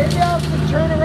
Maybe I'll turn around.